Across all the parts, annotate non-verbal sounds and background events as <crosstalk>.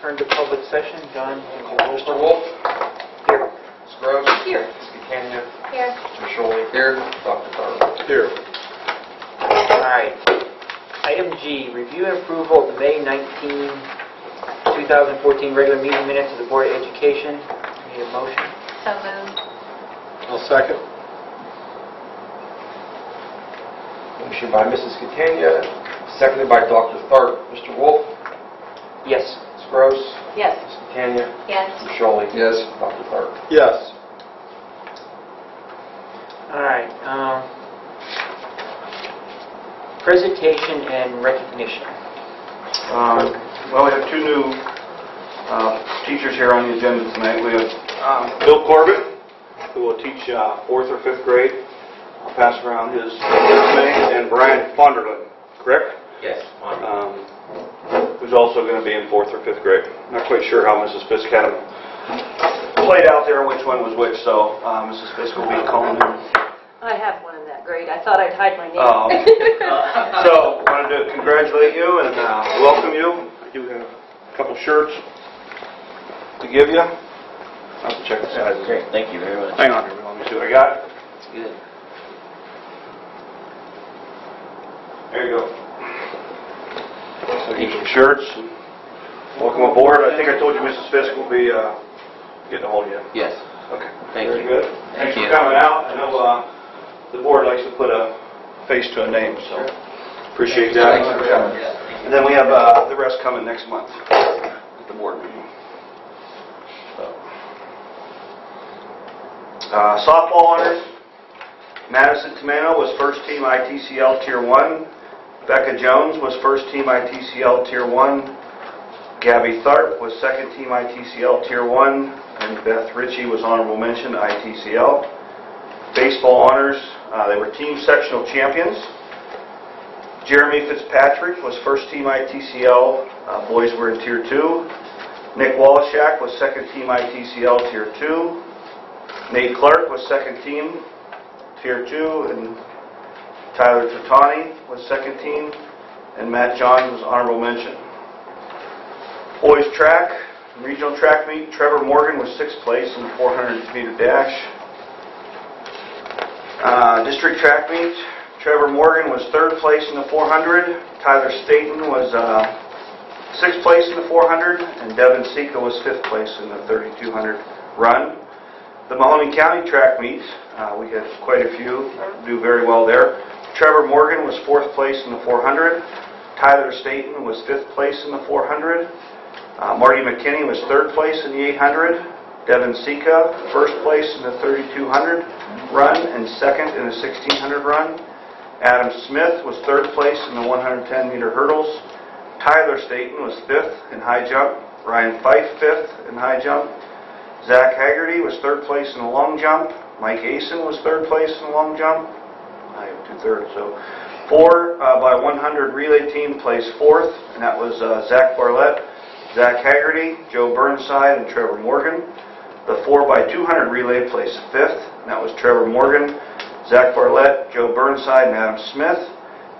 turn to public session. John, can you roll Mr. call? Wolf? Here. Ms. Gross? Here. Ms. Catania? Here. Mr. Schully? Here. Dr. Thorpe? Here. All right. Item G, review and approval of the May 19, 2014 regular meeting minutes of the Board of Education. Need a motion? So moved. I'll second. Motion by Mrs. Catania, seconded by Dr. Thorpe. Mr. Wolf? Yes. Ms. Gross? Yes. Ms. Catania? Yes. Mr. Schully? Yes. Dr. Thorpe? Yes. All right. um, Presentation and recognition. Um, Well, we have two new uh, teachers here on the agenda tonight. We have um, Bill Corbett, who will teach uh, fourth or fifth grade. I'll pass around his resume, and Brian Fonderlin, correct? Yes. Um, Who's also going to be in fourth or fifth grade. I'm Not quite sure how Mrs. Fisk had them played out there, which one was which, so uh, Mrs. Fisk will be calling them. I have one in that grade. I thought I'd hide my name. Oh. <laughs> So, wanted to congratulate you and uh, welcome you. I do have a couple shirts to give you. I'll have to check the sizes. Great, thank you very much. Hang on here, let me see what I got. Good. There you go. So here's some shirts. Welcome aboard. I think I told you Mrs. Fisk will be uh, getting a hold of you. Yes. Okay. Thank Very you. good. Thank Thanks for you. coming out. I know uh, the board likes to put a face to a name, so appreciate that. Thanks for coming. And then we have uh, the rest coming next month at the board meeting. So. Uh, Softball honors, Madison Tomano was first team ITCL Tier 1. Becca Jones was first team ITCL Tier 1. Gabby Tharp was second team ITCL Tier 1. And Beth Ritchie was honorable mention ITCL. Baseball honors, uh, they were team sectional champions. Jeremy Fitzpatrick was first team ITCL, uh, boys were in Tier 2. Nick Wallachak was second team ITCL Tier 2. Nate Clark was second team Tier 2, and Tyler Tatani was second team, and Matt Johns was honorable mention. Boys track, regional track meet, Trevor Morgan was sixth place in the 400 meter dash. Uh, District track meet, Trevor Morgan was third place in the 400, Tyler Staton was uh, sixth place in the 400, and Devin Sika was fifth place in the 3200 run. The Mahoning County track meet, uh, we had quite a few do very well there. Trevor Morgan was fourth place in the 400, Tyler Staton was fifth place in the 400, uh, Marty McKinney was third place in the 800, Devin Sika first place in the 3200 run and second in the 1600 run. Adam Smith was third place in the 110 meter hurdles. Tyler Staton was fifth in high jump. Ryan Fife fifth in high jump. Zach Haggerty was third place in the long jump. Mike Asen was third place in the long jump. I two thirds, so four uh, by 100 relay team placed fourth, and that was uh, Zach Barlett, Zach Haggerty, Joe Burnside, and Trevor Morgan. The 4 by 200 relay placed fifth, and that was Trevor Morgan, Zach Barlett, Joe Burnside, and Adam Smith.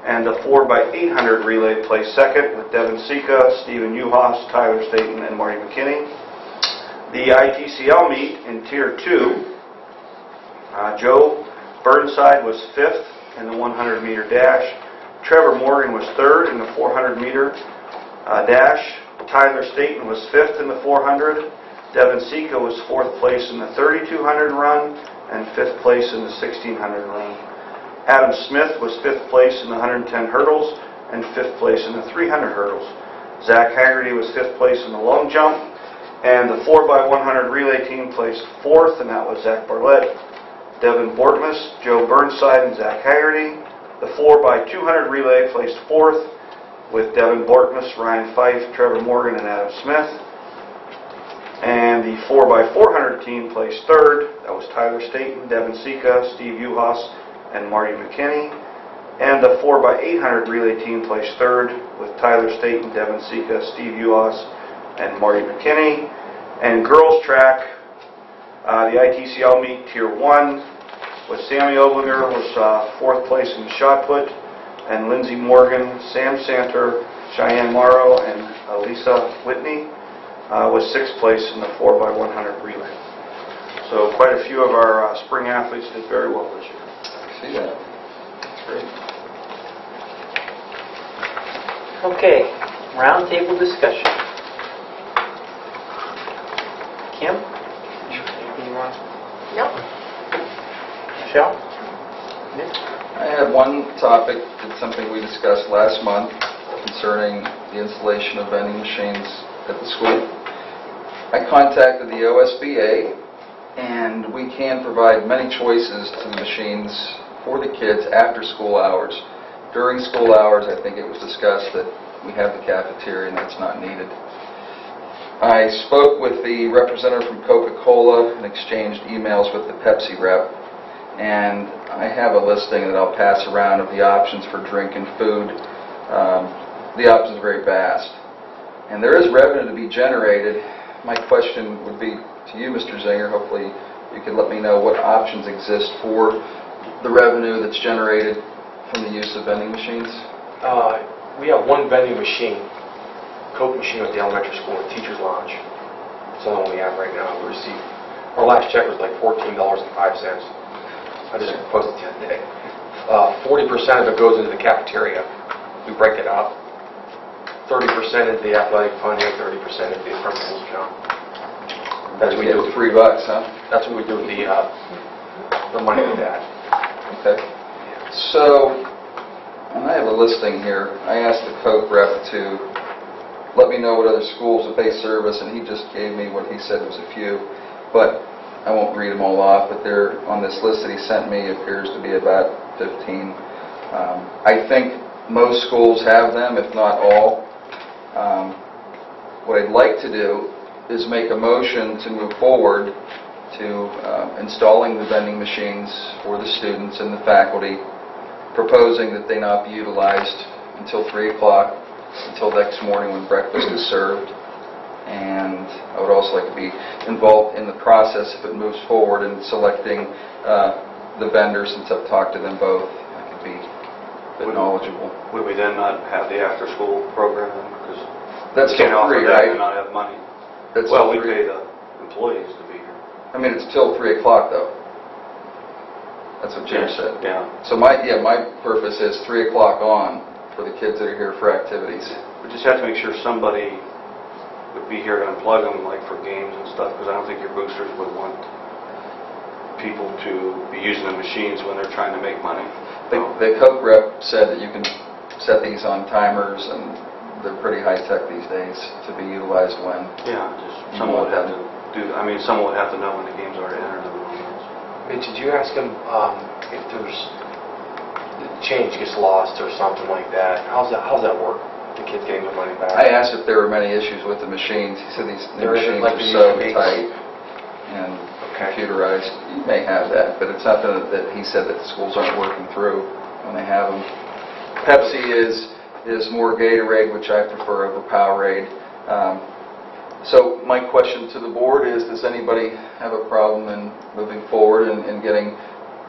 And the 4 by 800 relay placed second with Devin Sika, Stephen Uhas, Tyler Staton, and Marty McKinney. The ITCL meet in Tier 2, uh, Joe Burnside was fifth in the 100 meter dash. Trevor Morgan was third in the 400 meter uh, dash. Tyler Staton was fifth in the 400. Devin Sika was fourth place in the 3200 run and fifth place in the 1600 run. Adam Smith was fifth place in the 110 hurdles and fifth place in the 300 hurdles. Zach Haggerty was fifth place in the long jump, and the 4x100 relay team placed fourth, and that was Zach Barlett, Devin Bortmus, Joe Burnside, and Zach Haggerty. The 4x200 relay placed fourth with Devin Bortmus, Ryan Fife, Trevor Morgan, and Adam Smith. And the 4x400 team placed third. That was Tyler Staton, Devin Sika, Steve Uhas, and Marty McKinney. And the 4x800 relay team placed third with Tyler Staton, Devin Sika, Steve Uhas, and Marty McKinney. And girls track, uh, the ITCL meet Tier 1 with Sammy Oblinger was uh, fourth place in the shot put, and Lindsey Morgan, Sam Santer, Cheyenne Morrow, and Lisa Whitney. uh, was sixth place in the 4x100 relay. So quite a few of our uh, spring athletes did very well this year. See that? Great. Okay, roundtable discussion. Kim? Anything you want? Nope. Michelle? Nick? I have one topic, it's something we discussed last month concerning the installation of vending machines at the school. I contacted the OSBA, and we can provide many choices to the machines for the kids after school hours. During school hours, I think it was discussed that we have the cafeteria and that's not needed. I spoke with the representative from Coca-Cola and exchanged emails with the Pepsi rep, and I have a listing that I'll pass around of the options for drink and food. Um, The options are very vast, and there is revenue to be generated. My question would be to you, Mr. Zinger, hopefully you could let me know what options exist for the revenue that's generated from the use of vending machines? Uh, We have one vending machine, Coke machine at the elementary school, at Teacher's Lounge. It's the only one we have right now. We received, our last check was like $14.05. I just posted it the day. Uh, 40% of it goes into the cafeteria. We break it up. 30% into the athletic fund and 30% into the principal's account. That's what we do. Three bucks, huh? That's what we do with the, uh, the money with that. Okay. So, and I have a listing here. I asked the Coke rep to let me know what other schools that they service, and he just gave me what he said was a few. But I won't read them all off, but they're, on this list that he sent me, appears to be about 15. Um, I think most schools have them, if not all. Um, What I'd like to do is make a motion to move forward to uh, installing the vending machines for the students and the faculty, proposing that they not be utilized until 3 o'clock, until next morning when breakfast is served. And I would also like to be involved in the process, if it moves forward, in selecting uh, the vendors, since I've talked to them both. I could be a bit knowledgeable. Would we then not have the after-school program then? Because That's we can't till offer 3, that and right? not have money. That's Well, till we 3. pay the employees to be here. I mean, it's till 3 o'clock, though. That's what Jim said. Yeah. So my, yeah, my purpose is 3 o'clock on for the kids that are here for activities. We just have to make sure somebody would be here to unplug them, like for games and stuff, because I don't think your boosters would want people to be using the machines when they're trying to make money. The the Coke rep said that you can set these on timers, and they're pretty high-tech these days to be utilized when. Yeah, just someone would have to do, I mean, someone would have to know when the games are to enter them. Mitch, did you ask him um, if there's, the change gets lost or something like that? How's that, how's that work? The kids getting their money back? I asked if there were many issues with the machines. He said these new There isn't machines like are there so used to be. tight and Okay. computerized. You may have that, but it's something that- that he said that the schools aren't working through when they have them. Pepsi is, is more Gatorade, which I prefer over Powerade. Um, So my question to the board is, does anybody have a problem in moving forward and and getting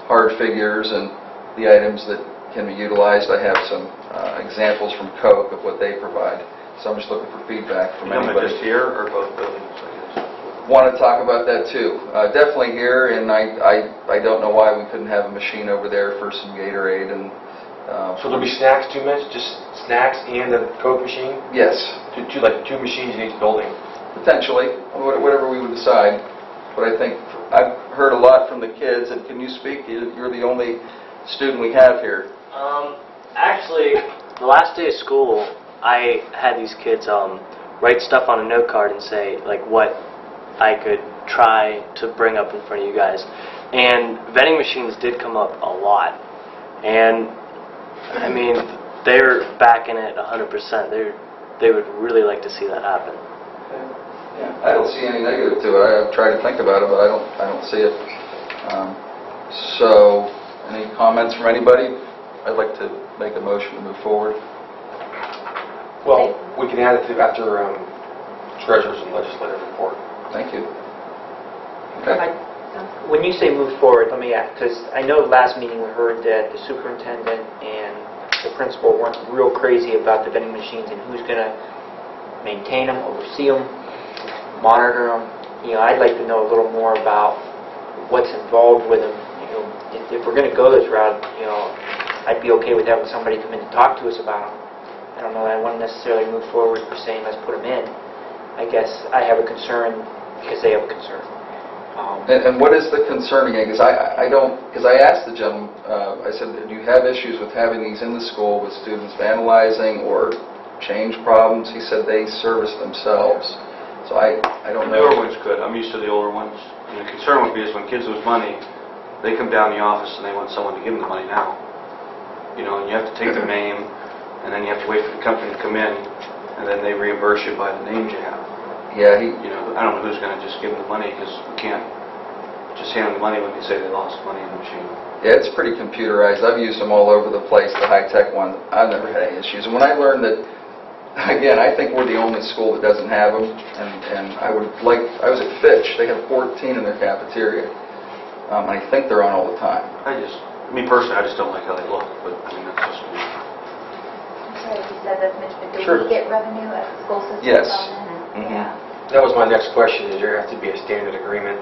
hard figures and the items that can be utilized? I have some uh, examples from Coke of what they provide, so I'm just looking for feedback from You anybody just here or both buildings, want to talk about that too. Uh, Definitely here, and I I I don't know why we couldn't have a machine over there for some Gatorade and... uh, So there'll be snacks, too minutes, just snacks and a Coke machine? Yes, Two, two, like two machines in each building? potentially, whatever we would decide. But I think, I've heard a lot from the kids, and can you speak? You're the only student we have here. Um, actually, the last day of school, I had these kids um, write stuff on a note card and say like what I could try to bring up in front of you guys. And vending machines did come up a lot. And I mean, they're backing it 100%. They they would really like to see that happen. Yeah, I don't see any negative to it. I- I've tried to think about it, but I don't, I don't see it. Um, So, any comments from anybody? I'd like to make a motion to move forward. Well, we can add it to after um, treasurers and legislative report. Thank you. Okay. I- When you say move forward, let me ask, because I know last meeting we heard that the superintendent and the principal weren't real crazy about the vending machines and who's going to maintain them, oversee them. monitor them. You know, I'd like to know a little more about what's involved with them. You know, if if we're going to go this route, you know, I'd be okay with having somebody come in and talk to us about them. I don't know that I want to necessarily move forward for saying, let's put them in. I guess I have a concern because they have a concern. Um, And and what is the concern again? Because I I don't, because I asked the gentleman, uh, I said, do you have issues with having these in the school with students vandalizing or change problems? He said they service themselves. So I I don't The newer know. ones could, I'm used to the older ones. And the concern would be is when kids lose money, they come down the office and they want someone to give them the money now. You know, and you have to take their name, and then you have to wait for the company to come in, and then they reimburse you by the names you have. Yeah, he, You know, I don't know who's gonna just give them the money, because we can't just hand them the money when they say they lost money in the machine. Yeah, it's pretty computerized. I've used them all over the place, the high-tech one. I've never had any issues. And when I learned that, <laughs> again, I think we're the only school that doesn't have them, and and I would like, I was at Fitch, they have 14 in their cafeteria. Um, I think they're on all the time. I just, me personally, I just don't like how they look, but I mean, that's just me. I'm sorry, you said this, Mitch, but do Sure. we get revenue as a school system Yes. from them? Mhm. Yeah. That was my next question, is there have to be a standard agreement?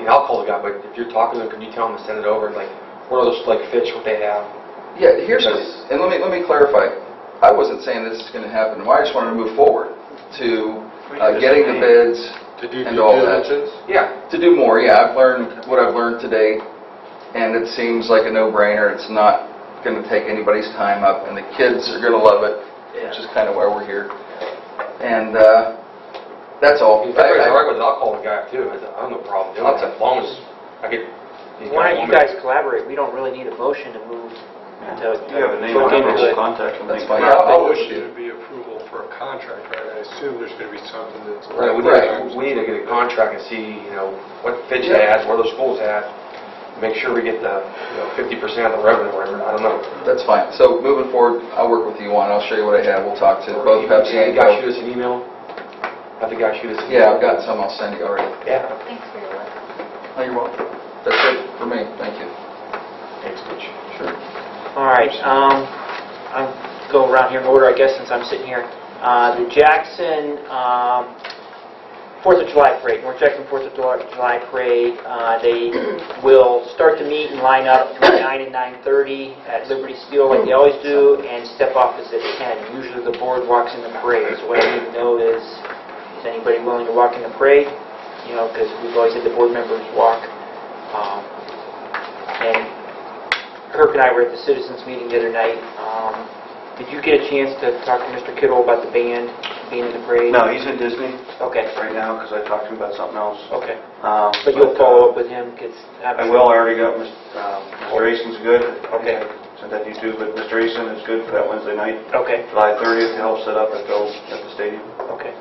You know, I'll call the guy, but if you're talking to him, can you tell him to send it over, like, what are those, like, Fitch, what they have? Yeah, here's, Because- and let me, let me clarify. I wasn't saying this is going to happen tomorrow. I just wanted to move forward to uh, getting the bids, To do And all that. Yeah. to do more. Yeah, I've learned what I've learned today, and it seems like a no-brainer. It's not going to take anybody's time up, and the kids are going to love it, which is kind of why we're here. And uh, that's all. If everybody's I, I, right with it, I'll call the guy too, I I have no problem doing that, as long as I get... Why don't you want guys collaborate? We don't really need a motion to move to You have a name, look I don't into it. contact them. That's they fine. I'll- I'll wish work with you. it would be approval for a contract, right? I assume there's going to be something that's... Right, we Right. need, we need to get a contract and see, you know, what Fitch Yeah. has, where those schools have, make sure we get the, you know, 50% of the revenue, or whatever, I don't know. That's fine. So moving forward, I'll work with you on, I'll show you what I have. We'll talk to both Pepsi Have and the guy shoot Coke. us an email? Have the guy shoot us an email? Yeah, I've got some I'll send you already. Yeah. Thanks for your work. Oh, you're welcome. That's it for me. Thank you. Thanks, Mitch. Sure. All right, um, I'll go around here in order, I guess, since I'm sitting here. Uh, The Jackson um, Fourth of July Parade, North Jackson Fourth of July July Parade, uh, they <clears throat> will start to meet and line up between 9 and 9:30 at Liberty Steel like they always do, and step off is at 10. Usually the board walks in the parade, so what I need to know is, is anybody willing to walk in the parade? You know, because we've always had the board members walk. Um, And Kirk and I were at the citizens meeting the other night. Um, Did you get a chance to talk to Mr. Kittle about the band being in the parade? No, he's in Disney Okay, right now, because I talked to him about something else. okay. Um, But you'll follow up with him, 'cause I will, I already got, Mr. um, Mr. Easton's good. Okay. Sent that to you too, but Mr. Easton is good for that Wednesday night, Okay, July 30th, to help set up at the, at the stadium. okay.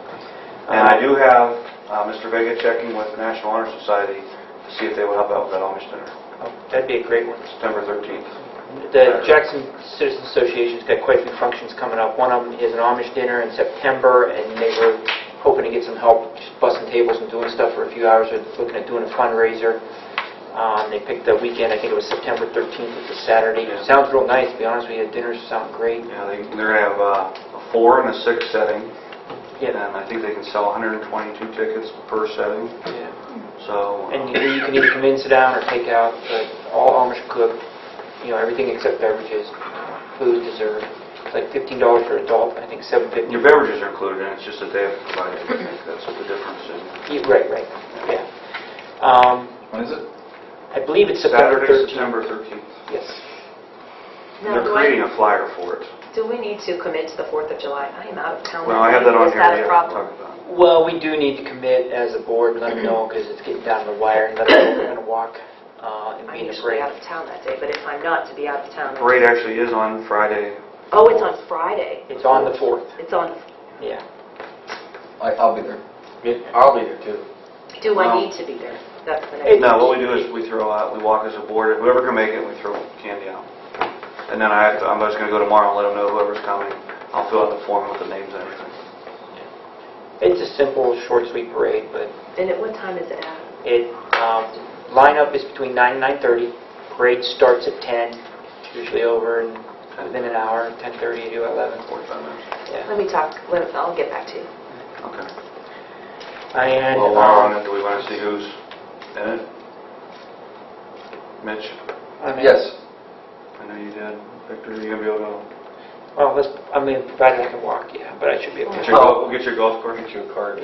And I do have uh, Mr. Vega checking with the National Honor Society to see if they will help out with that Amish dinner, Oh, That'd be a great one. September 13th. The Jackson Citizens Association's got quite a few functions coming up. One of them is an Amish dinner in September, and they were hoping to get some help just bussing tables and doing stuff for a few hours. They're looking at doing a fundraiser. Um, They picked the weekend, I think it was September 13th, it's a Saturday. Yeah. Sounds real nice, to be honest with you. Dinners sound great. Yeah, they, they're gonna have uh, a four and a six setting, Yeah. and I think they can sell 122 tickets per setting, Yeah. so. uh, And you you can either come in, sit down, or take out, but all Amish cook, you know, everything except beverages, food, dessert. It's like $15 for adult, I think 750 Your beverages are included, and it's just that they have to provide it. I think <clears throat> that's what the difference is. Yeah, Right, right, yeah. Um, When is it? I believe it's September Saturday, 13th. September 13th. Yes. Now, They're do creating a flyer for it. Do we need to commit to the 4th of July? I am out of town. Well, I have that on Is here, that we a have to problem? talk about. Well, we do need to commit as a board, let them know, because it's getting down to the wire, and let them know we're going to walk uh, and I'm be in the usually parade. out of town that day, but if I'm not to be out of town... then- Parade actually is on Friday. Oh, it's on Friday. It's on the 4th, It's on, yeah. I- I'll be there. I'll be there too. do I need to be there? That's the It- next... No, what we do is we throw out, we walk as a board, whoever can make it, we throw candy out. And then I have to, I'm just gonna go tomorrow and let them know whoever's coming. I'll fill out the form with the names and everything. It's a simple, short, sweet parade, but And at what time is it at? it, um, lineup is between 9 and 9:30. Parade starts at 10, usually over in within an hour, 10:30 to 11. 45 minutes. Yeah. Let me talk, let- I'll get back to you. Okay. And, Well, while we're on um, it, do we want to see who's in it? Mitch, I mean, Yes. I know you did. Victor, are you gonna be able to? Well, let's, I mean, provided I can walk, yeah, but I should be able Get to. your golf, we'll get your golf cart. Get you a card.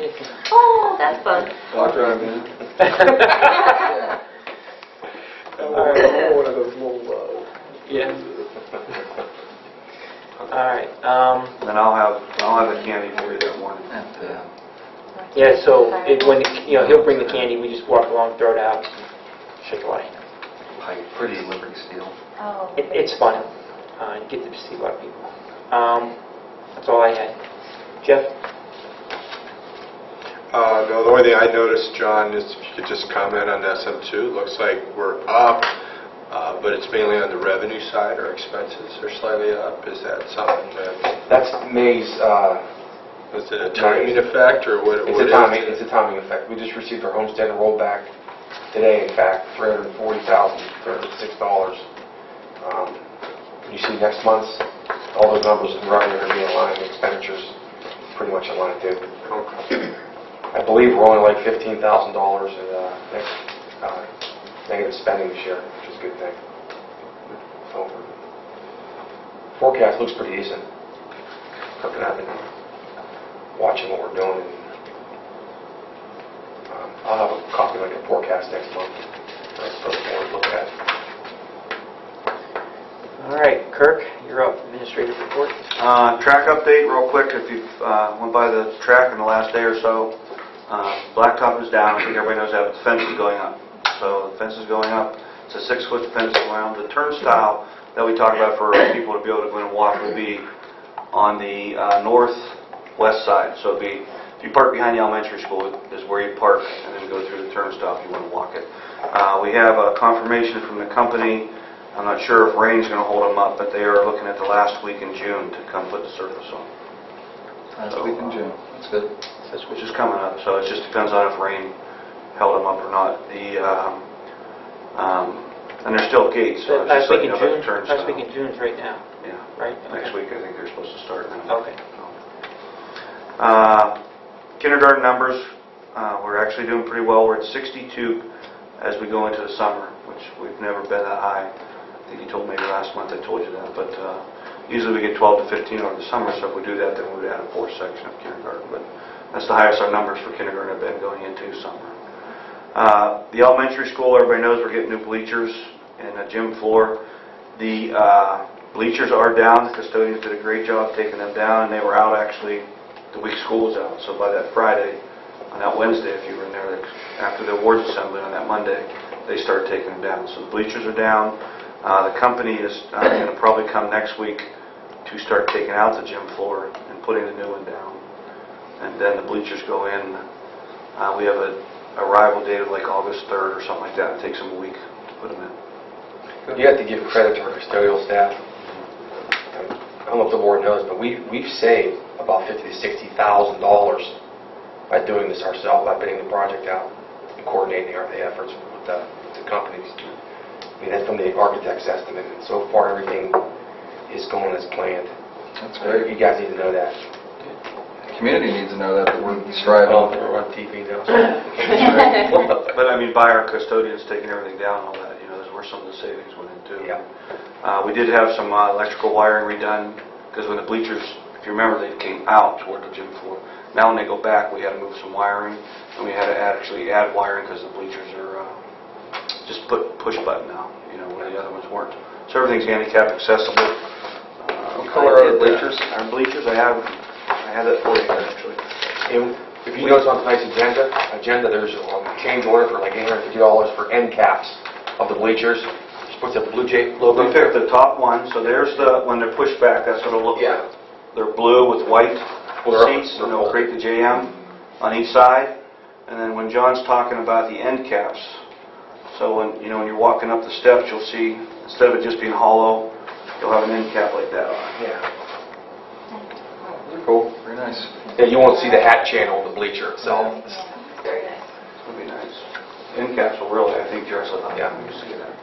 Oh, that's fun. Walk around, man. Yeah. All right. One of those little, uh, Yeah. <laughs> All right, um, Then I'll have, I'll have the candy for you that morning. Uh, yeah, so it, when, the- you know, he'll bring the candy, we just walk along, throw it out, shake away. Pike, pretty Liberty Steel. Oh. It, it's fun, uh, you get to see a lot of people. Um, that's all I had. Jeff? Uh, No, the only thing I noticed, John, is if you could just comment on SM2. It Looks like we're up, uh, but it's mainly on the revenue side. Our expenses are slightly up. Is that something that, That's May's, uh, is it a timing effect, or what? it's what a is timing, it? it's a timing effect. We just received our homestead rollback today, in fact, $340,306. Um, You see next month's, all those numbers in revenue are going to be line, expenditures pretty much aligned too. I believe we're only like $15,000 in uh, next, uh, negative spending this year, which is a good thing. So, Forecast looks pretty decent. Kirk and I have been watching what we're doing. and um, I'll have a copy of the forecast next month for the board to look at. All right, Kirk, you're up, administrative report. Uh, Track update, real quick, if you've uh, went by the track in the last day or so, uh, blacktop is down, I think everybody knows that, but the fence is going up. So the fence is going up, it's a six-foot fence around. The turnstile that we talked about for people to be able to go and walk will be on the uh, northwest side. So be, if you park behind the elementary school, is where you park, and then go through the turnstile if you want to walk it. Uh, We have a confirmation from the company, I'm not sure if rain's going to hold them up, but they are looking at the last week in June to come put the surface on, Last week in June. That's good. That's which is coming up, so it just depends on if rain held them up or not. The, um, um, and there's still gates, so it's Last just week in letting you know June, about the last week turnstile. in June's right now, Yeah, right? next Okay. week I think they're supposed to start now. Okay. Uh, Kindergarten numbers, uh, we're actually doing pretty well. We're at 62 as we go into the summer, which we've never been that high. I think you told me last month, I told you that, but uh, usually we get 12 to 15 over the summer, so if we do that, then we would add a fourth section of kindergarten. But that's the highest our numbers for kindergarten have been going into summer. Uh, The elementary school, everybody knows we're getting new bleachers and a gym floor. The uh, bleachers are down, the custodians did a great job taking them down, and they were out actually the week school was out. So by that Friday, on that Wednesday, if you were in there, after the awards assembly on that Monday, they started taking them down. So the bleachers are down. Uh, The company is going to probably come next week to start taking out the gym floor and putting the new one down. And then the bleachers go in. Uh, We have a arrival date of like August 3rd or something like that. It takes them a week to put them in. You have to give credit to our custodial staff. I don't know if the board knows, but we, we've saved about fifty to sixty thousand dollars by doing this ourselves, by bidding the project out and coordinating our, the efforts with the, with the companies. I mean, that's from the architect's estimate, and so far, everything is going as planned. That's great. You great. guys need to know that. The community needs to know that, that we're <laughs> <laughs> Well, striving. we're on TV now, so. But I mean, by our custodians taking everything down and all that, you know, that's where some of the savings went into. Yeah. Uh, We did have some uh, electrical wiring redone, because when the bleachers, if you remember, they came out toward the gym floor. Now when they go back, we had to move some wiring, and we had to actually add wiring because the bleachers are just put push button now, you know, where the other ones weren't. So everything's handicap accessible. Uh, What color are the I did that. bleachers? Our bleachers, I have, I have that for you, actually. And if you notice on tonight's agenda, agenda, there's a change order for like $850 for end caps of the bleachers. To have the Blue Jay logo. We picked the top one, so there's the, when they're pushed back, that's what it'll look Yeah. like. They're blue with white Well, they're- seats, and they'll create the JM on each side. And then when John's talking about the end caps, so when, you know, when you're walking up the steps, you'll see, instead of it just being hollow, you'll have an end cap like that on. Yeah. They're cool, very nice. Yeah, you won't see the hat channel of the bleacher itself. Very nice. It'll be nice. End caps will really, I think, dress it up Yeah. when you see that.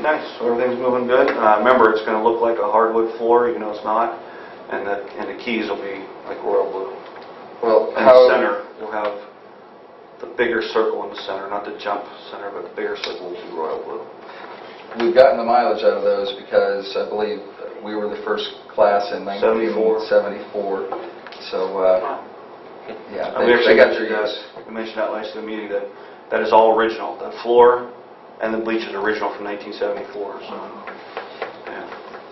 Nice, so everything's moving good. Uh, Remember, it's going to look like a hardwood floor, even though it's not, and the, and the keys will be like royal blue. Well, In how... the center, you'll bigger circle in the center, not the jump center, but the bigger circle will be royal blue. We've gotten the mileage out of those because I believe we were the first class in 74. 1974. So, uh, yeah, Uh, they they got your use. we mentioned that last in the meeting, that that is all original. The floor and the bleachers are original from 1974, so.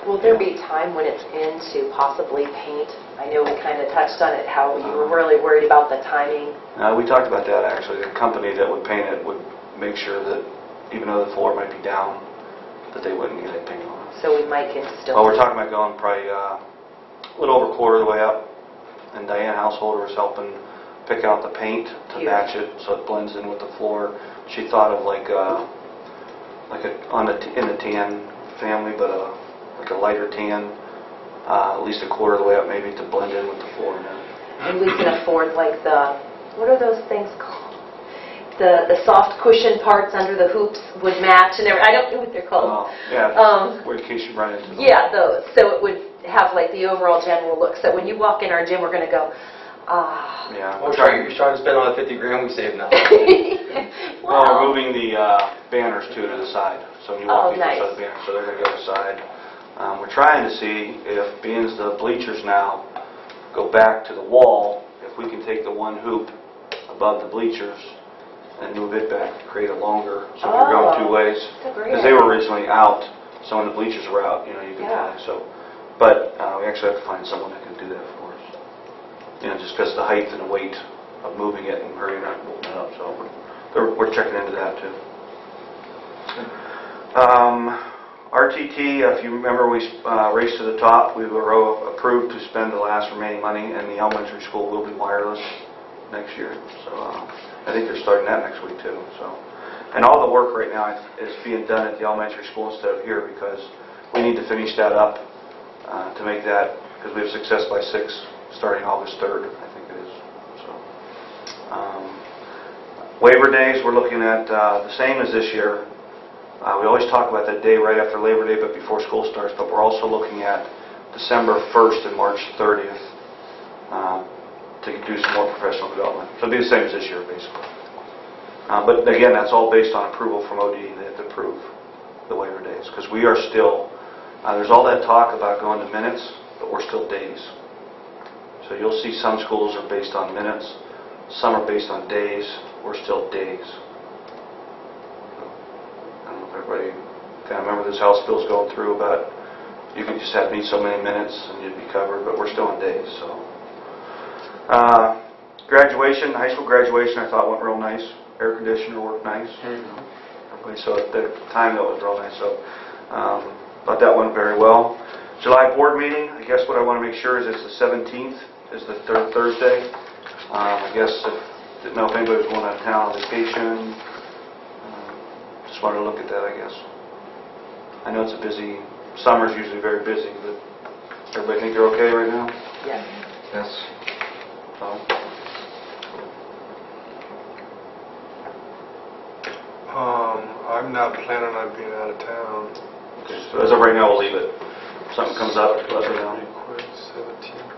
Will there be time when it's in to possibly paint? I know we kind of touched on it, how you were really worried about the timing. Uh, We talked about that, actually. The company that would paint it would make sure that even though the floor might be down, that they wouldn't get it painted on. So we might get still... Well, we're talking about going probably uh, a little over a quarter of the way up, and Diane Householder is helping pick out the paint to match it, so it blends in with the floor. She thought of like, uh, like a, on the, t- in the tan family, but a, like a lighter tan, uh, at least a quarter of the way up maybe to blend in with the floor. and. And we can afford like the, what are those things called? The, the soft cushion parts under the hoops would match and every, I don't know what they're called. Uh, Yeah, Um, just in case you run into them. Yeah, those, so it would have like the overall general look. So when you walk in our gym, we're going to go, ah. Yeah. We're trying, you're trying to spend all the 50 grand, we save nothing. <laughs> Well, we're moving the uh, banners too to the side, so when you walk Oh, in, there's nice. the banners, so they're going to go to the side. Um, We're trying to see if, being as the bleachers now go back to the wall, if we can take the one hoop above the bleachers and move it back, create a longer, so we're going two ways. That's a great Because they were originally out, so when the bleachers were out, you know, you could Yeah. kind of, so, but uh, we actually have to find someone that can do that for us. You know, just because the height and the weight of moving it and hurrying up, moving it up, so we're- they're- we're checking into that too. Um, RTT, if you remember, we uh, raced to the top, we were approved to spend the last remaining money, and the elementary school will be wireless next year, so uh, I think they're starting that next week too, so. And all the work right now is being done at the elementary school instead of here, because we need to finish that up uh, to make that, because we have success by six, starting August 3rd, I think it is, so. Um, Waiver days, we're looking at uh, the same as this year. Uh, We always talk about that day right after Labor Day, but before school starts, but we're also looking at December 1st and March 30th um, to do some more professional development. So it'll be the same as this year, basically. Uh, But again, that's all based on approval from OD. They have to approve the waiver days, because we are still, uh, there's all that talk about going to minutes, but we're still days. So you'll see some schools are based on minutes, some are based on days, we're still days. I don't know if everybody of remember this House bill's going through about, you could just have me so many minutes and you'd be covered, but we're still in days, so. Uh, Graduation, high school graduation, I thought went real nice. Air conditioner worked nice. Everybody saw it, the time that was real nice, so, um, thought that went very well. July board meeting, I guess what I want to make sure is it's the 17th, is the third Thursday. Um, I guess if, didn't know if anybody was going out of town on vacation. Um, Just wanted to look at that, I guess. I know it's a busy, summer's usually very busy, but everybody think they're okay right now? Yes. Yes. So, Um, I'm not planning on being out of town. okay, so as of right now, we'll leave it. If Something comes up, let me know. Quit 17th.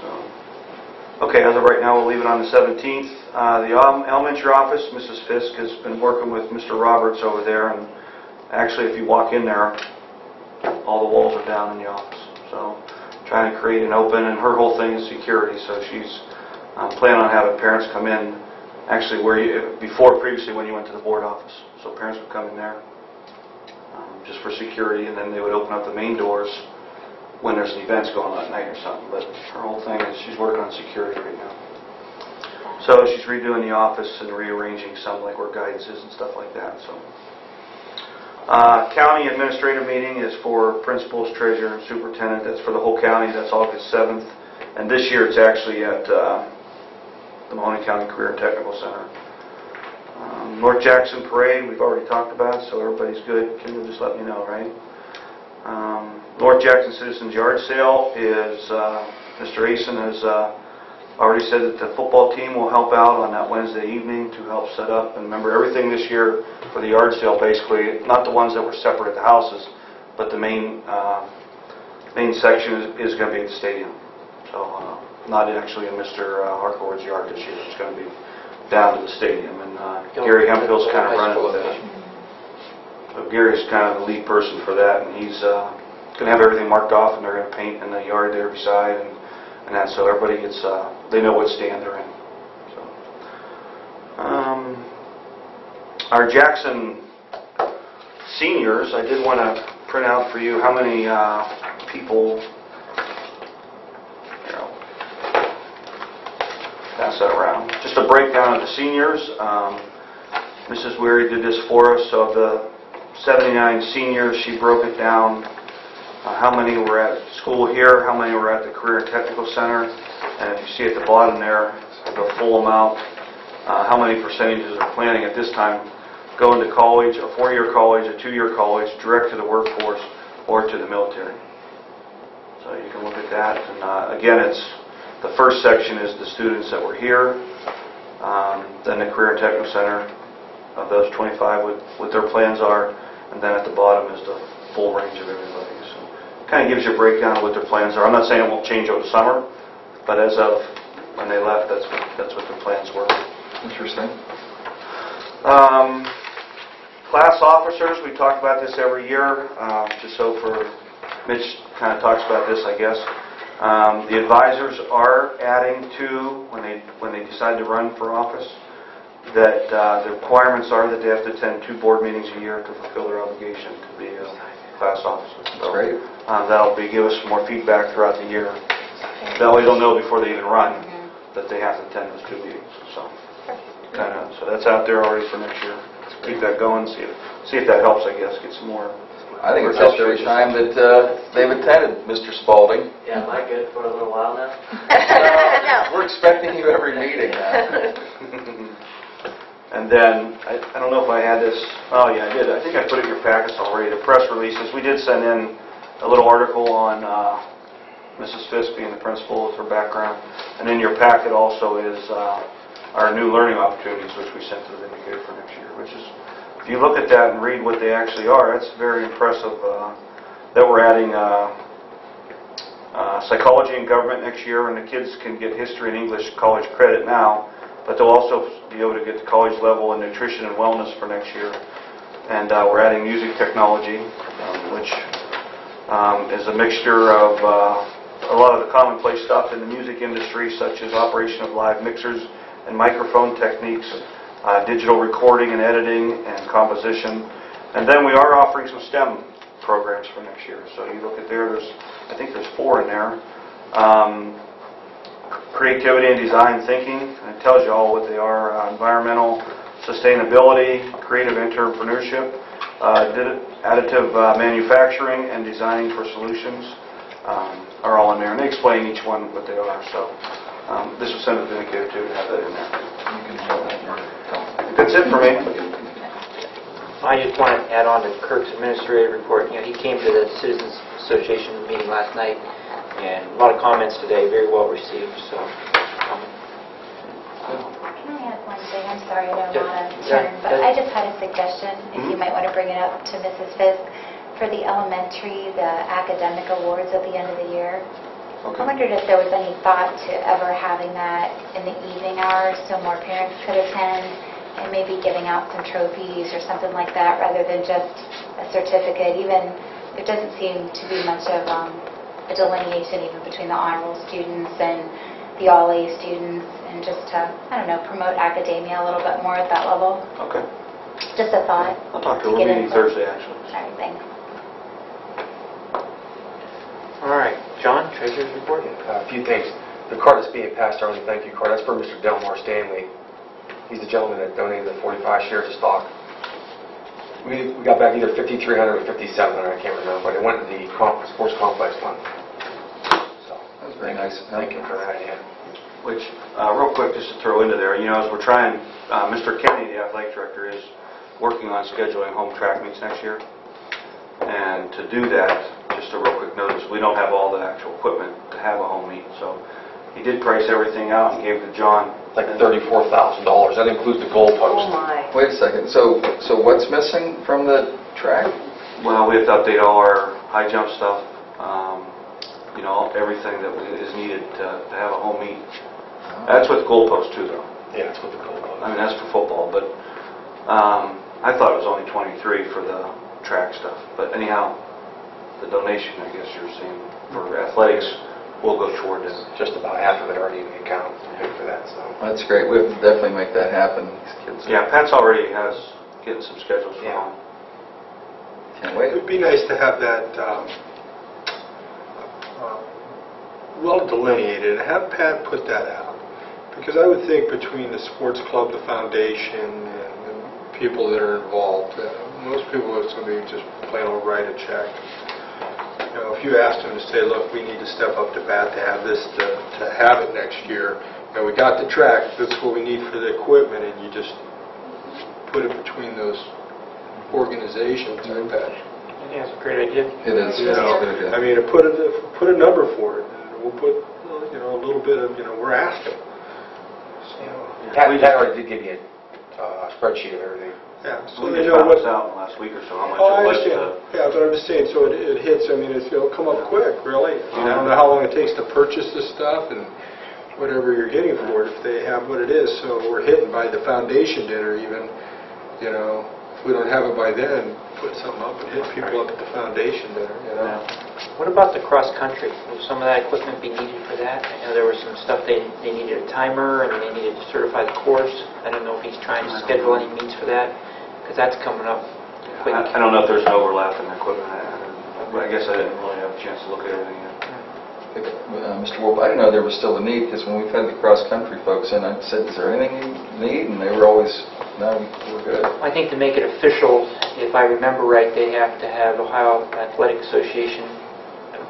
So, Okay, as of right now, we'll leave it on the 17th. Uh, The elementary office, Mrs. Fisk has been working with Mr. Roberts over there, and actually, if you walk in there, all the walls are down in the office. So, trying to create an open, and her whole thing is security, so she's uh, planning on having parents come in, actually, where you, before previously, when you went to the board office. So parents would come in there, um, just for security, and then they would open up the main doors when there's an events going on at night or something, but her whole thing is she's working on security right now. So she's redoing the office and rearranging some, like where guidance is and stuff like that, so. Uh, County administrative meeting is for principals, treasurer, and superintendent, that's for the whole county, that's August 7th. And this year, it's actually at uh, the Mahoning County Career and Technical Center. Um, North Jackson Parade, we've already talked about, so everybody's good. Kim will just let me know, right? Um, North Jackson Citizens Yard Sale is, uh, Mr. Asen has uh, already said that the football team will help out on that Wednesday evening to help set up. And remember, everything this year for the yard sale, basically, not the ones that were separate at the houses, but the main, uh, main section is going to be at the stadium. So uh, not actually in Mr. Harcourt's yard this year, it's going to be down to the stadium, and uh, Gary Hempel's kind of running with that. So Gary's kind of the lead person for that, and he's going to have everything marked off, and they're going to paint in the yard there beside, and and that, so everybody gets, uh, they know what stand they're in. So, um, Our Jackson seniors, I did want to print out for you how many uh, people, know, pass that around. Just a breakdown of the seniors. Um, Mrs. Weary did this for us, so of the 79 seniors, she broke it down, uh, how many were at school here, how many were at the Career and Technical Center, and if you see at the bottom there, the full amount, uh, how many percentages are planning at this time going to college, a four-year college, a two-year college, direct to the workforce, or to the military. So you can look at that, and uh, again, it's, the first section is the students that were here, um, then the Career and Technical Center, of those 25, what what their plans are, and then at the bottom is the full range of everybody. So kind of gives you a breakdown of what their plans are. I'm not saying it won't change over the summer, but as of when they left, that's what, that's what their plans were. Interesting. Um, Class officers, we talk about this every year, uh, just so for, Mitch kind of talks about this, I guess. Um, The advisors are adding to, when they, when they decide to run for office, that uh, the requirements are that they have to attend two board meetings a year to fulfill their obligation to be a class officer. That's So, great. uh, That'll be, give us more feedback throughout the year. That way they'll know before they even run that they have to attend those two meetings, so. Kind of, so that's out there already for next year. Keep that going, see if, see if that helps, I guess, get some more. I think it's helped every time that uh, they've attended, Mr. Spalding. Yeah, am I good for a little while now? <laughs> We're expecting you every meeting now. <laughs> And then, I I don't know if I had this, oh yeah, I did, I think I put it in your packets already, the press releases. We did send in a little article on uh, Mrs. Fisk being the principal with her background. And in your packet also is uh, our new learning opportunities, which we sent to the Vindicator for next year, which is, if you look at that and read what they actually are, it's very impressive uh, that we're adding uh, uh, psychology and government next year, and the kids can get history and English college credit now, but they'll also be able to get the college level in nutrition and wellness for next year. And uh, we're adding music technology, um, which um, is a mixture of uh, a lot of the commonplace stuff in the music industry, such as operation of live mixers and microphone techniques, uh, digital recording and editing, and composition. And then we are offering some STEM programs for next year. So you look at there, there's, I think there's four in there. Um, creativity and design thinking, and it tells you all what they are, uh, environmental sustainability, creative entrepreneurship, uh, additive uh, manufacturing, and designing for solutions um, are all in there, and they explain each one what they are, so um, this was sent to the Vindicator too, to have that in there. You can show that here. That's it for me. I just want to add on to Kirk's administrative report. You know, he came to the Citizens Association meeting last night, and a lot of comments today, very well received, so. um, Can I add one thing? I'm sorry, I don't Yeah, want to yeah, turn, but that- I just had a suggestion, if you might want to bring it up to Mrs. Fisk, for the elementary, the academic awards at the end of the year. I wondered if there was any thought to ever having that in the evening hours so more parents could attend and maybe giving out some trophies or something like that rather than just a certificate. Even, there doesn't seem to be much of um, a delineation even between the honor roll students and the all A students and just to, I don't know, promote academia a little bit more at that level. Okay. Just a thought. I'll talk to her, To we're get. Thursday, actually. All right, thanks. All right, John, treasurer's report? A few things. The card that's being passed around, the thank you card, that's for Mr. Delmar Stanley. He's the gentleman that donated the 45 shares of stock. We we got back either 5,300 or 5,700, I can't remember, but it went to the sports complex fund. So, That was very nice. Thank you for that, yeah. Which, uh, real quick, just to throw into there, you know, as we're trying, uh, Mr. Kenny, the athletic director, is working on scheduling home track meets next year. And to do that, just a real quick notice, we don't have all the actual equipment to have a home meet. So he did price everything out and gave it to John. Like $34,000. That includes the goalpost. my. Wait a second, so, so what's missing from the track? Well, we have to update all our high jump stuff, um, you know, everything that is needed to to have a home meet. That's with goalpost too, though. Yeah, that's what the goal was. I mean, that's for football, but um, I thought it was only 23 for the track stuff. But anyhow, the donation, I guess you're saying, for athletics will go toward this. Just about half of it already in the account, for that, so. That's great. We have to definitely make that happen. These kids are- Yeah, Pat's already has, getting some schedules for Yeah. home. can't wait. It wait. would be nice to have that um, uh, well delineated, and have Pat put that out. Because I would think between the sports club, the foundation, and and people that are involved, uh, most people are going to be just plain old write a check. You know, if you asked them to say, look, we need to step up to bat to have this, to to have it next year, and we got the track, that's what we need for the equipment, and you just put it between those organizations, I bet. I think that's a great idea. It is. You know, a. I mean, put a, put a number for it, and we'll put, you know, a little bit of, you know, we're asking. So, Pat Pat already did give you uh, a spreadsheet of everything. Yeah, so We they just know found what... this out in the last week or so, how much Oh, I it was understand, to... yeah, but I'm just saying, so it it hits, I mean, it's, it'll come up quick, really. I mean, I don't know how long it takes to purchase this stuff and whatever you're getting for it, if they have what it is, so we're hitting by the foundation dinner even, you know, if we don't have it by then, put something up and hit people up at the foundation dinner, you know? What about the cross-country? Will some of that equipment be needed for that? I know there was some stuff, they they needed a timer, and they needed to certify the course. I don't know if he's trying to schedule any meets for that, because that's coming up quick. I I don't know if there's an overlap in the equipment. I- I I guess I didn't really have a chance to look at everything yet. Uh, Mr. Wolf, I didn't know there was still a need, because when we've had the cross-country folks in, I said, is there anything you need? And they were always, no, we're good. I think to make it official, if I remember right, they have to have Ohio Athletic Association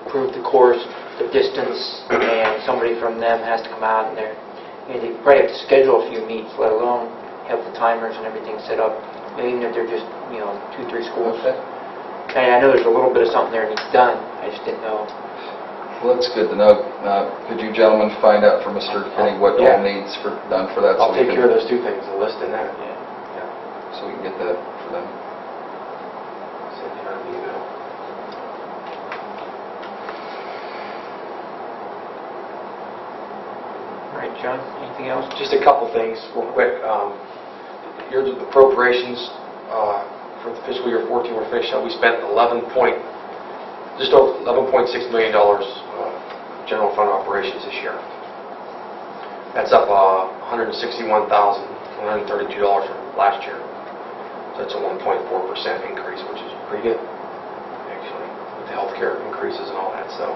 approve the course, the distance, and somebody from them has to come out and they're, you know, they probably have to schedule a few meets, let alone have the timers and everything set up, you know, even if they're just, you know, two, three schools. Okay. And I know there's a little bit of something there needs done, I just didn't know. Well, that's good to know. Uh, Could you gentlemen find out for Mr. Finney what Yeah. all needs for, done for that? so I'll we take can- care of those two things, the list and that. Yeah. So we can get that for them. Send email. All right, John, anything else? Just a couple things, real quick. Um, The appropriations uh, for the fiscal year 14 we're finishing up. We spent 11 point, just over 11.6 million dollars uh, general fund operations this year. That's up uh, 161,132 dollars from last year. So that's a 1.4 percent increase, which is pretty good, actually, with the healthcare increases and all that, so.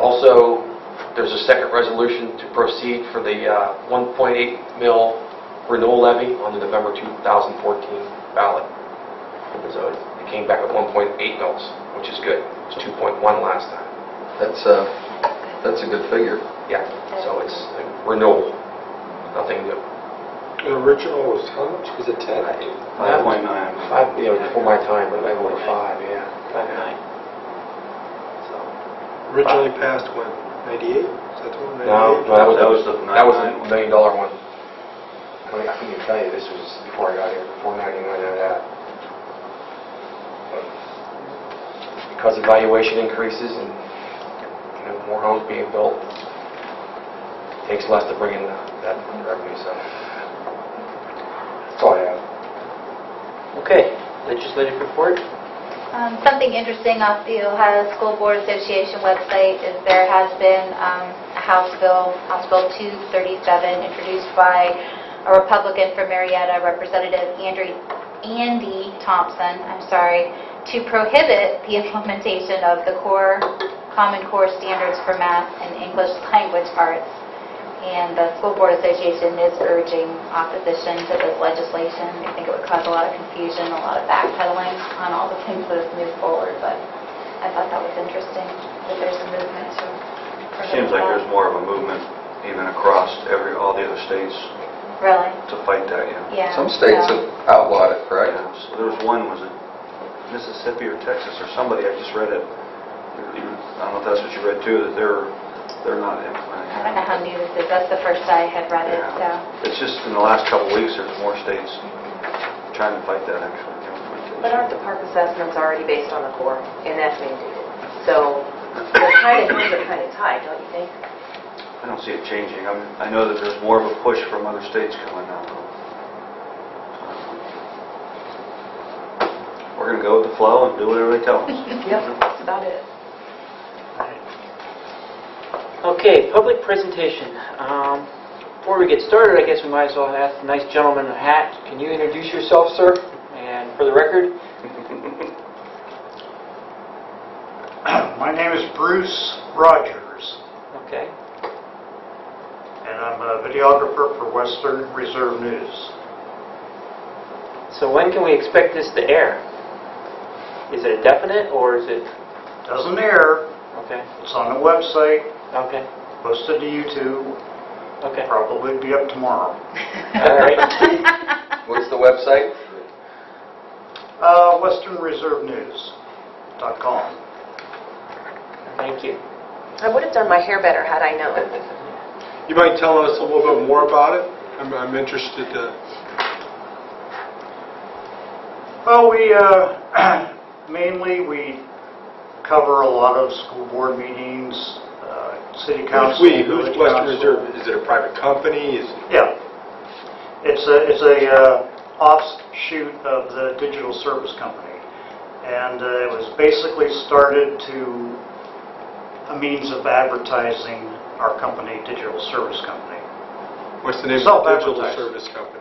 Also, there's a second resolution to proceed for the uh, 1.8 mil renewal levy on the November 2014 ballot. So it came back with 1.8 mils, which is good. It was 2.1 last time. That's, uh, that's a good figure. Yeah, so it's a renewal, nothing new. The original was how much? Was it 10? Five point nine. Five, you know, before my time, but I over five, yeah. Five nine. So, Originally passed when? 98? Is that the one? No, 98? that was, That was the that was 99 the million dollar one. I mean, I couldn't even tell you, this was before I got here, before 99 and that. But Because evaluation increases and, you know, more homes being built, takes less to bring in that revenue, so. That's all I have. Okay, legislative report? Um, Something interesting off the Ohio School Board Association website is there has been um, a House Bill, House Bill 237, introduced by a Republican from Marietta, Representative Andrew- Andy Thompson, I'm sorry, to prohibit the <laughs> implementation of the core, Common Core standards for math and English language arts. And the School Board Association is urging opposition to this legislation. They think it would cause a lot of confusion, a lot of backpedaling on all the things that have moved forward, but I thought that was interesting, that there's a movement to prohibit Seems like there's more of a movement even across every, all the other states Really? to fight that, yeah. Yeah. Some states so- have outlawed it, correct? Yeah, So there was one, was it Mississippi or Texas or somebody, I just read it. I don't know if that's what you read too, that they're, they're not implementing I don't know how new this is, that's the first I had read it, so. It's just in the last couple of weeks, there's more states trying to fight that actually. yeah, fight that. But aren't the PARCC assessments already based on the core, and that's mandated? So their kind of hands are kind of tied, don't you think? I don't see it changing. I'm- I know that there's more of a push from other states coming out. We're going to go with the flow and do whatever they tell us. <laughs> Yep, that's about it. Okay, public presentation. Um, Before we get started, I guess we might as well ask the nice gentleman in the hat. Can you introduce yourself, sir? And for the record, <coughs> My name is Bruce Rogers, okay. and I'm a videographer for Western Reserve News. So when can we expect this to air? Is it definite, or is it, Doesn't air, okay, it's on the website, okay, posted to YouTube, okay. probably be up tomorrow. All right. <laughs> What's the website? Uh, westernreservenews.com. Thank you. I would have done my hair better had I known. You mind telling us a little bit more about it? I'm I'm interested to... Well, we, uh, <clears throat> mainly, we cover a lot of school board meetings, city Who's council. we? Who's village Western council. Reserve? Is it a private company? Is Yeah. It's a, it's a uh, offshoot of the Digital Service Company. And uh, it was basically started to, a means of advertising our company, Digital Service Company. What's the name of the digital service company?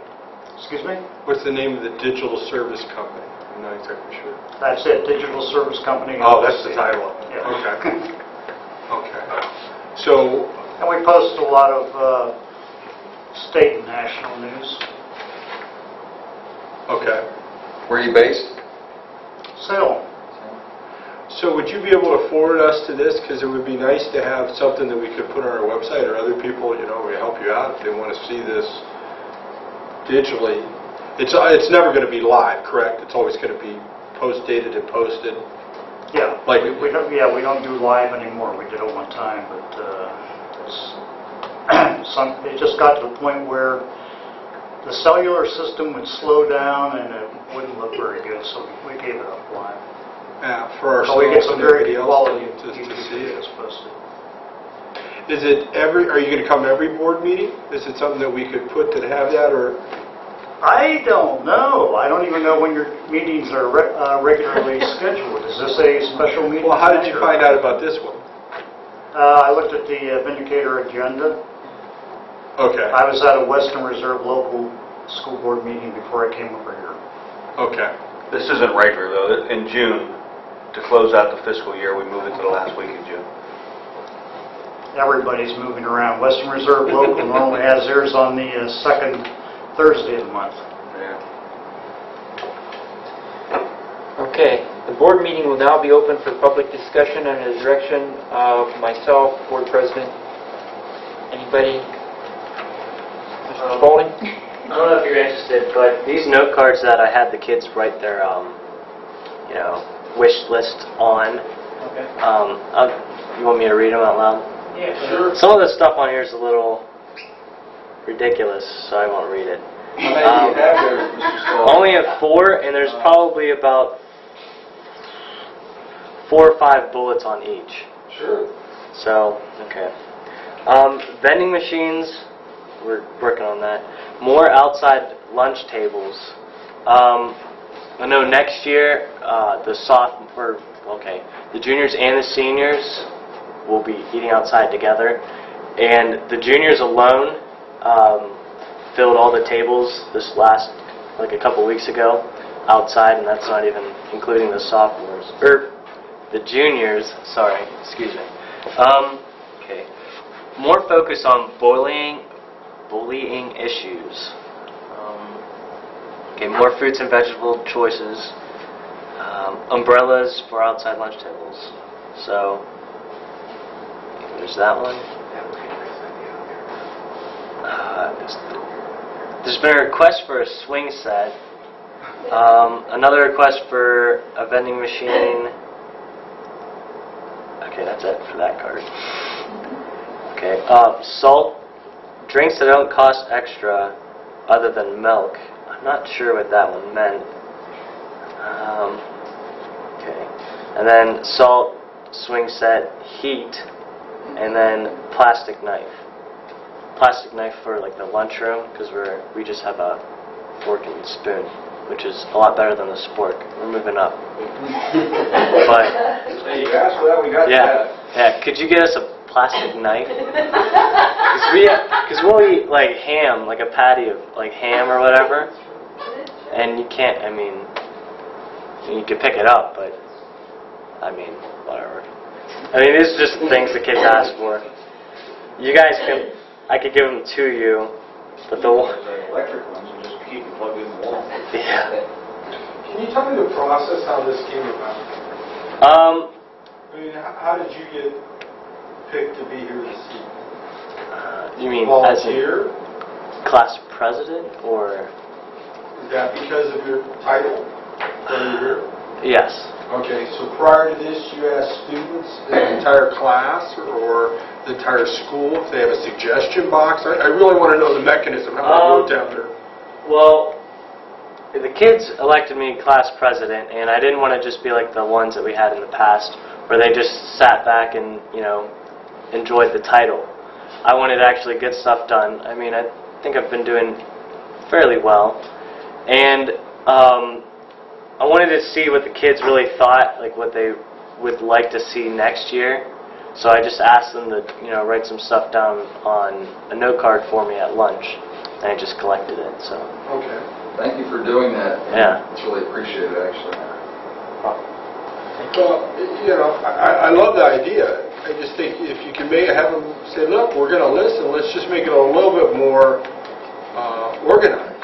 Excuse me? What's the name of the digital service company? I'm not exactly sure. That's it, Digital Service Company. Oh, that's the title. Yeah. Okay. <laughs> Okay. So, And we post a lot of uh, state and national news. okay. Where are you based? Salem. So would you be able to forward us to this? Because it would be nice to have something that we could put on our website, or other people, you know, we help you out if they want to see this digitally. It's, uh, it's never going to be live, correct? It's always going to be post-dated and posted. Yeah, Like- we we don't, yeah, we don't do live anymore, we did it one time, but uh, it's, <clears throat> some, it just got to the point where the cellular system would slow down and it wouldn't look very good, so we gave it up live. Yeah, for So we get some and very everybody good else quality to to YouTube see it. videos posted. Is it every, are you going to come to every board meeting? Is it something that we could put to have that, or? I don't know, I don't even know when your meetings are re- uh, regularly <laughs> scheduled. Is this a special meeting? Well, how did you find out about this one? Uh, I looked at the uh, Vindicator agenda. Okay, I was at a Western Reserve local school board meeting before I came over here. okay. This isn't regular, though. In June, to close out the fiscal year, we move it to the last week in June. Everybody's moving around. Western Reserve local normally has theirs on the uh, second Thursday of the month. Yeah. Okay, the board meeting will now be open for public discussion under the direction of myself, board president. Anybody? Mr. Spalding? I don't know if you're interested, but these note cards that I had the kids write their, um, you know, wish list on, Okay. um, I'll- you want me to read them out loud? Yeah, sure. Some of the stuff on here is a little ridiculous, so I won't read it. How many do you have there, Mr. Stahl? Only have four, and there's probably about four or five bullets on each. Sure. So, okay. Um, vending machines, we're working on that. More outside lunch tables. Um, I know next year, uh, the soft, or, okay, the juniors and the seniors will be eating outside together. And the juniors alone, um, filled all the tables this last, like a couple weeks ago, outside, and that's not even including the sophomores, or the juniors, sorry, excuse me. Um, okay. More focus on bullying, bullying issues. Um, okay, more fruits and vegetable choices. Um, umbrellas for outside lunch tables. So, there's that one. Uh, there's, been a request for a swing set. Um, another request for a vending machine. Okay, that's it for that card. Okay, uh, salt, drinks that don't cost extra other than milk. I'm not sure what that one meant. Um, okay, and then salt, swing set, heat, and then plastic knife. Plastic knife for like the lunchroom because we're we just have a fork and spoon, which is a lot better than the spork. We're moving up. <laughs> but Hey, you asked for that, we got yeah, yeah. Could you get us a plastic knife? <laughs> Because we, because we'll eat like ham, like a patty of like ham or whatever, and you can't. I mean, you could pick it up, but I mean, whatever. I mean, these are just things the kids ask for. You guys can, I could give them to you, but the one, Electric ones, you just keep them plugged in the wall. <laughs> yeah. Can you tell me the process, how this came about? Um, I mean, h- how did you get picked to be here this evening? uh, you mean as a Volunteer? class president or? Is that because of your title that you're here? Yes. Okay, so prior to this, you asked students, the entire class, or the entire school, if they have a suggestion box? I I really want to know the mechanism, how I Um, wrote down there. Well, the kids elected me class president, and I didn't want to just be like the ones that we had in the past, where they just sat back and, you know, enjoyed the title. I wanted to actually get stuff done. I mean, I think I've been doing fairly well. And um, I wanted to see what the kids really thought, like what they would like to see next year. So I just asked them to, you know, write some stuff down on a note card for me at lunch, and I just collected it. So Okay. Thank you for doing that. Yeah. It's really appreciated, actually. Well, you know, I I- I love the idea. I just think if you can make, have them say, look, we're going to listen, let's just make it a little bit more uh, organized,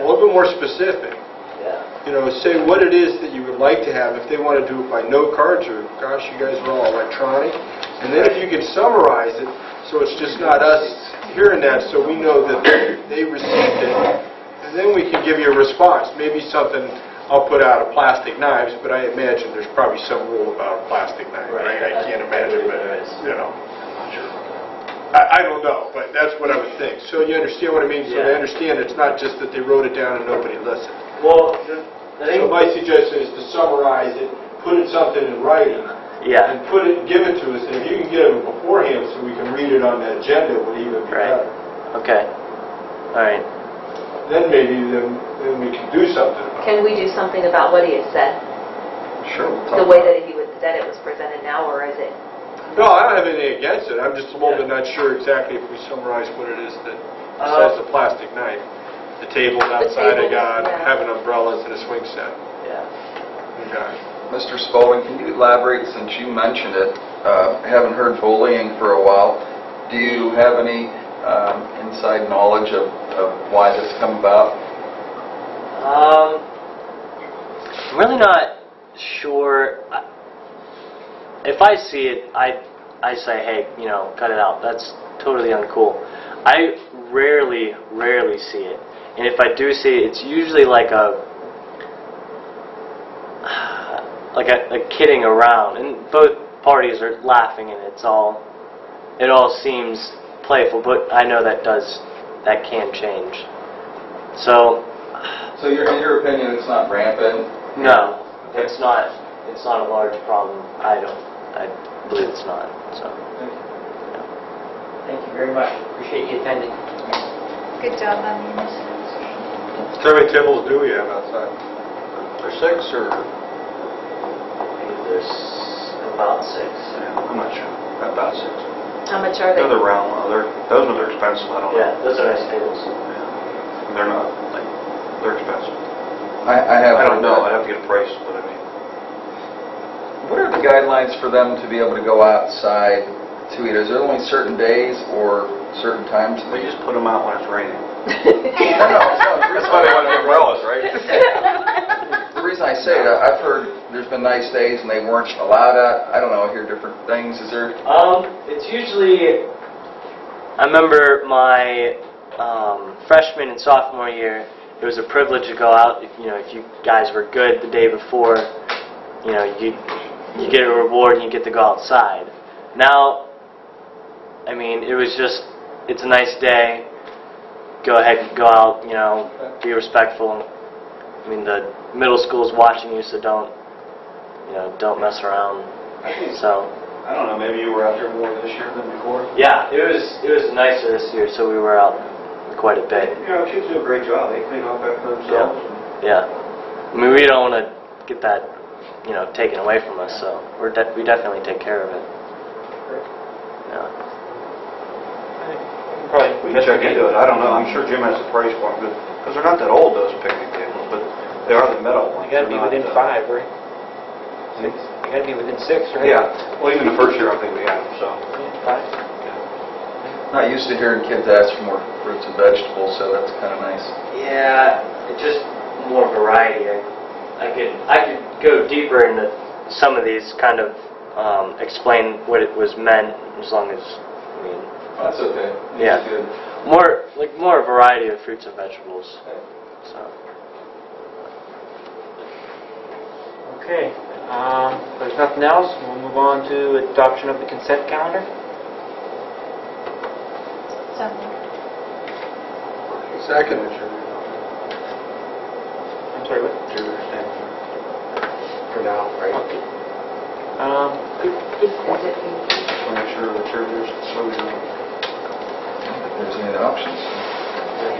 a little bit more specific. Yeah, You know, say what it is that you would like to have, if they want to do it by note cards, or, gosh, you guys are all electronic. And then if you can summarize it, so it's just not us hearing that, so we know that they received it, and then we can give you a response. Maybe something, I'll put out of plastic knives, but I imagine there's probably some rule about a plastic knife, right? I can't imagine, but, you know. I, I don't know, but that's what I would think. So you understand what I mean? So they understand it's not just that they wrote it down and nobody listened. Well, the, the So my suggestion is to summarize it, put it something in writing, yeah, and put it, give it to us, and if you can get it beforehand so we can read it on the agenda, it would even be Right. better. okay, all right. Then maybe, then, then we can do something about it. Can we do something about what he has said? Sure, we'll The way about that he was, that it was presented now, or is it? No, I don't have anything against it, I'm just a little bit not sure exactly if we summarize what it is that, besides uh, the plastic knife. The tables outside I tables, got, yeah. having umbrellas and a swing set. Yeah. Okay. Mr. Spalding, can you elaborate, since you mentioned it, uh, haven't heard bullying for a while, do you have any um, inside knowledge of of why this come about? Um, I'm really not sure. If I see it, I I say, hey, you know, cut it out. That's totally uncool. I rarely, rarely see it, and if I do see it, it's usually like a like a, a kidding around, and both parties are laughing, and it's all it all seems playful. But I know that does that can change. So So your, in your opinion, it's not rampant? no, it's not. It's not a large problem. I don't. I believe it's not. So. Thank you very much. Appreciate you attending. Good job on the initiatives. So how many tables do we have outside? Or six, or? There's about six. I'm not sure, about six. How much are they? They're the round, one. they're, those ones are expensive, I don't know. Yeah, those are nice tables. Yeah. They're not, like, they're expensive. I I have... I don't know, that. I'd have to get a price, but I mean, What are the guidelines for them to be able to go outside to eat? Is there only certain days or certain times? They just put them out when it's raining. No, no, it's not. That's why they want to umbrellas, right? <laughs> The reason I say that, I've heard there's been nice days and they weren't allowed out. I don't know, I hear different things. Is there, Um, it's usually. I remember my um, freshman and sophomore year. It was a privilege to go out. If, you know, if you guys were good the day before, you know, you you get a reward and you get to go outside. Now, I mean, it was just. It's a nice day. Go ahead, go out. You know, be respectful. I mean, the middle school's watching you, so don't, you know, don't mess around. So, I don't know, maybe you were out there more this year than before? yeah, it was it was nicer this year, so we were out quite a bit. You know, kids do a great job, they clean up after themselves. Yeah. I mean, we don't want to get that, you know, taken away from us, so we're de- we definitely take care of it. Yeah. Probably. We can check into it, I don't know, I'm sure Jim has a price for them, because they're not that old, those picnic tables, but they are the metal ones. You gotta be They're not, within uh, five, right? Six? You gotta be within six, right? Yeah, well, even the first year, I think we had them, so. Five? Not used to hearing kids ask for more fruits and vegetables, so that's kind of nice. Yeah, it just more variety. I, I could I could go deeper into some of these, kind of um, explain what it was meant, as long as I mean That's okay. Yeah. That's good. more like more variety of fruits and vegetables. So Okay, um, if there's nothing else, we'll move on to adoption of the consent calendar. So, Second. I'm sorry, what? For now, right? Um, good, good point. Make sure the churches, so we don't, If there's any other options.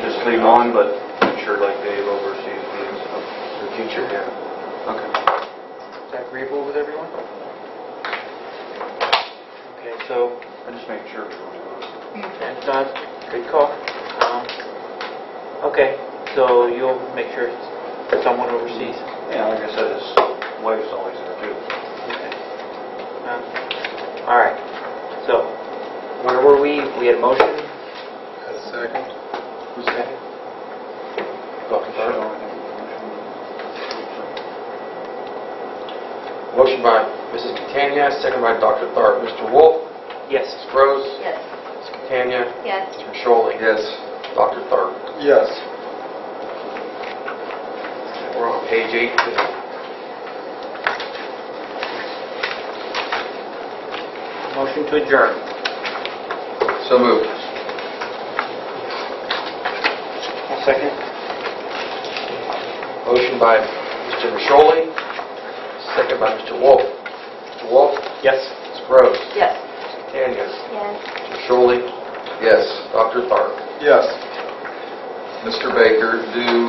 just leave them on, but make sure like Dave oversees meetings of the future. yeah. Okay. Is that agreeable with everyone? Okay, so, I'm just making sure. and, uh, good call. Um, Okay, so you'll make sure someone oversees. Yeah, like I said, his wife's always there too. Okay. Um, All right, so, where were we? We had a motion? Second. Who's second? Dr. Thurman? Motion by Mrs. Catania, second by Dr. Tharp. Mr. Wolf? Yes. Ms. Rose? Yes. Ms. Catania? yes. Mr. Scholi? Yes. Dr. Tharp? Yes. We're on page eight. Motion to adjourn. So moved. Second. Motion by Mr. Scholi, second by Mr. Wolf. Mr. Wolf? Yes. Ms. Rose? Yes. Catania? Yes. Mr. Scholi? Yes. Dr. Tharp? Yes. Mr. Baker, do